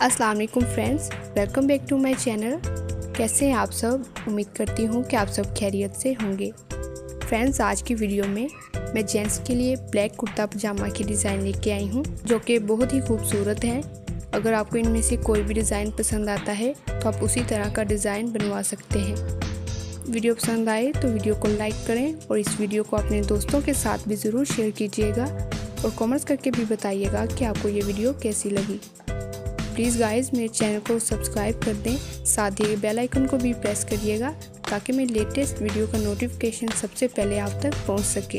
अस्सलाम वालेकुम friends, welcome back to my channel. कैसे हैं आप सब? उम्मीद करती हूँ कि आप सब खैरियत से होंगे। फ्रेंड्स, आज की वीडियो में मैं जेंट्स के लिए ब्लैक कुर्ता पजामा की डिज़ाइन लेके आई हूँ, जो कि बहुत ही खूबसूरत है। अगर आपको इनमें से कोई भी डिज़ाइन पसंद आता है तो आप उसी तरह का डिज़ाइन बनवा सकते हैं। वीडियो पसंद आए तो वीडियो को लाइक करें और इस वीडियो को अपने दोस्तों के साथ भी ज़रूर शेयर कीजिएगा और कमेंट्स करके भी बताइएगा कि आपको ये वीडियो कैसी लगी। प्लीज़ गाइस मेरे चैनल को सब्सक्राइब कर दें, साथ ही बेल आइकन को भी प्रेस करिएगा, ताकि मेरे लेटेस्ट वीडियो का नोटिफिकेशन सबसे पहले आप तक पहुँच सके।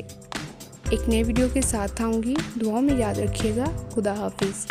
एक नए वीडियो के साथ आऊँगी दुआओं में याद रखिएगा, खुदा हाफिज़।